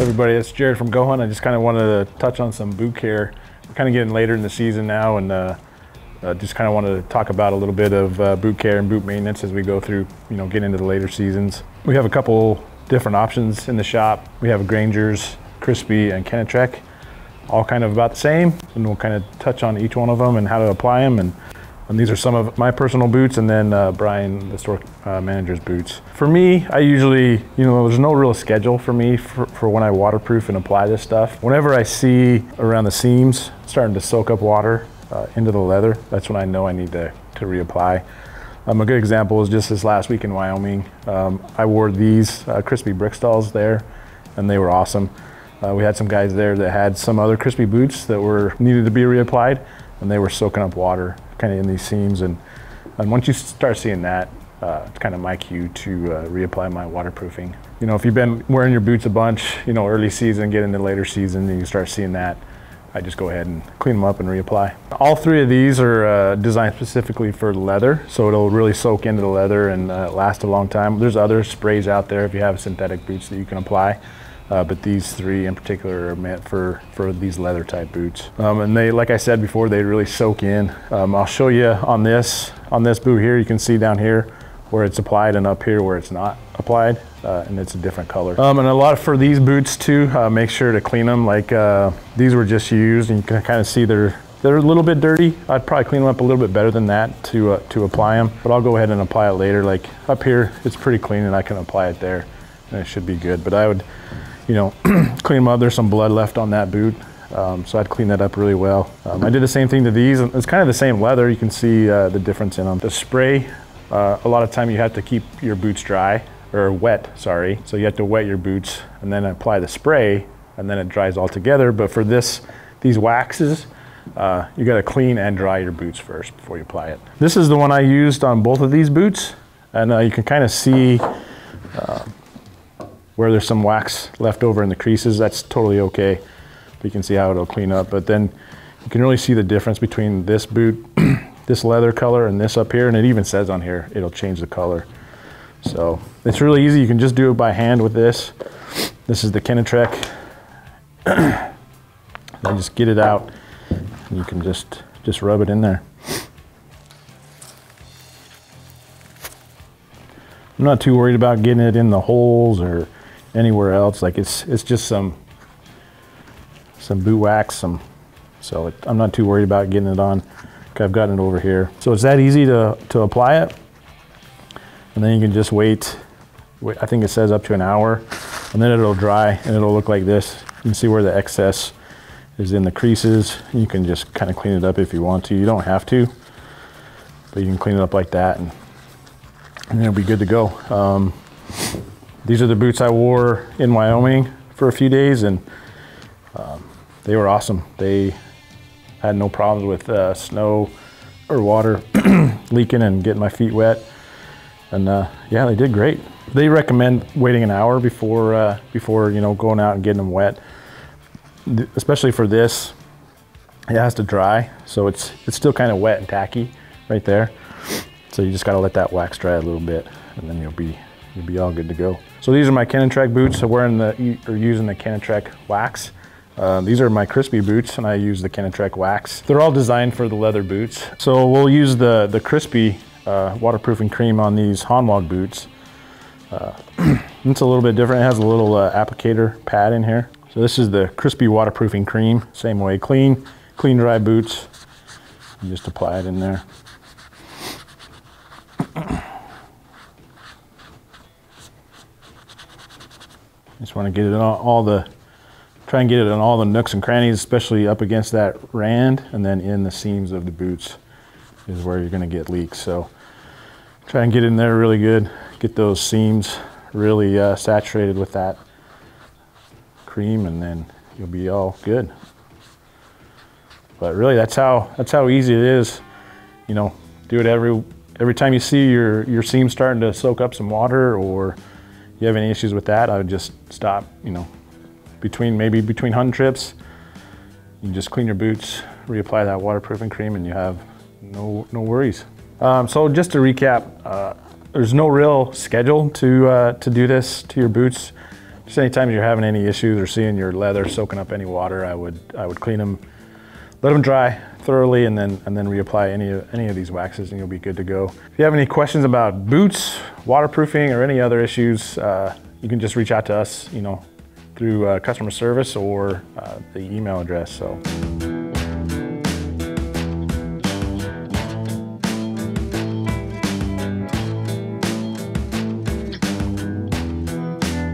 everybody, it's Jared from GoHunt. I just kind of wanted to touch on some boot care. We're kind of getting later in the season now, and uh, uh, just kind of wanted to talk about a little bit of uh, boot care and boot maintenance as we go through, you know, get into the later seasons. We have a couple different options in the shop. We have Granger's, Crispi, and Kenetrek, all kind of about the same, and we'll kind of touch on each one of them and how to apply them and and these are some of my personal boots and then uh, Brian, the store uh, manager's boots. For me, I usually, you know, there's no real schedule for me for, for when I waterproof and apply this stuff. Whenever I see around the seams starting to soak up water uh, into the leather, that's when I know I need to, to reapply. Um, a good example is just this last week in Wyoming. Um, I wore these uh, Crispi Briksdals there and they were awesome. Uh, we had some guys there that had some other Crispi boots that were needed to be reapplied and they were soaking up water kind of in these seams. And, and once you start seeing that, uh, it's kind of my cue to uh, reapply my waterproofing. You know, if you've been wearing your boots a bunch, you know, early season, get into later season, and you start seeing that, I just go ahead and clean them up and reapply. All three of these are uh, designed specifically for leather, so it'll really soak into the leather and uh, last a long time. There's other sprays out there if you have synthetic boots that you can apply. Uh, but these three in particular are meant for, for these leather type boots. Um, and they, like I said before, they really soak in. Um, I'll show you on this, on this boot here, you can see down here where it's applied and up here where it's not applied, uh, and it's a different color. Um, and a lot for these boots too, uh, make sure to clean them. Like uh, these were just used and you can kind of see they're, they're a little bit dirty. I'd probably clean them up a little bit better than that to, uh, to apply them, but I'll go ahead and apply it later. Like up here, it's pretty clean and I can apply it there and it should be good. But I would, you know, clean them up. There's some blood left on that boot. Um, so I'd clean that up really well. Um, I did the same thing to these. It's kind of the same leather. You can see uh, the difference in them. The spray, uh, a lot of time you have to keep your boots dry, or wet, sorry. So you have to wet your boots and then apply the spray and then it dries all together. But for this, these waxes, uh, you gotta clean and dry your boots first before you apply it. This is the one I used on both of these boots. And uh, you can kind of see where there's some wax left over in the creases, that's totally okay. You can see how it'll clean up, but then you can really see the difference between this boot, this leather color and this up here, and it even says on here, it'll change the color. So it's really easy. You can just do it by hand with this. This is the Kenetrek. I just get it out. You can just, just rub it in there. I'm not too worried about getting it in the holes or anywhere else. Like it's it's just some some boot wax, some. So it, I'm not too worried about getting it on. I've gotten it over here. So it's that easy to, to apply it. And then you can just wait, wait, I think it says up to an hour, and then it'll dry and it'll look like this. You can see where the excess is in the creases. You can just kind of clean it up if you want to. You don't have to, but you can clean it up like that and, and it'll be good to go. Um, these are the boots I wore in Wyoming for a few days and um, they were awesome. They had no problems with uh, snow or water leaking and getting my feet wet. And uh, yeah, they did great. They recommend waiting an hour before, uh, before you know, going out and getting them wet. Especially for this, it has to dry. So it's, it's still kind of wet and tacky right there. So you just gotta let that wax dry a little bit and then you'll be, you'll be all good to go. So these are my Kenetrek boots. I'm wearing the, or using the Kenetrek wax. Uh, these are my Crispi boots and I use the Kenetrek wax. They're all designed for the leather boots. So we'll use the, the Crispi uh, waterproofing cream on these Hanwag boots. Uh, it's a little bit different. It has a little uh, applicator pad in here. So this is the Crispi waterproofing cream. Same way, clean, clean dry boots. You just apply it in there. Just want to get it on all the, try and get it on all the nooks and crannies, especially up against that rand and then in the seams of the boots is where you're going to get leaks. So try and get in there really good, get those seams really uh, saturated with that cream and then you'll be all good. But really that's how, that's how easy it is. You know, do it every, every time you see your, your seam starting to soak up some water or you have any issues with that, I would just stop, you know, between maybe between hunting trips, you just clean your boots, reapply that waterproofing cream and you have no, no worries. Um, so just to recap, uh, there's no real schedule to, uh, to do this to your boots. just anytime you're having any issues or seeing your leather soaking up any water, I would I would clean them, let them dry thoroughly, and then and then reapply any of any of these waxes, and you'll be good to go. If you have any questions about boots, waterproofing, or any other issues, uh, you can just reach out to us, you know, through uh, customer service or uh, the email address. So.